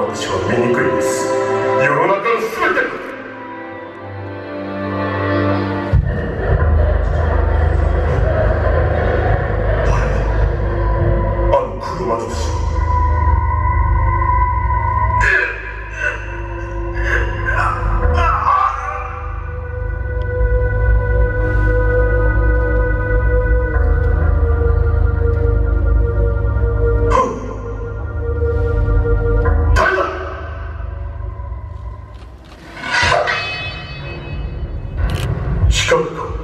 りました私は醜いです সত্য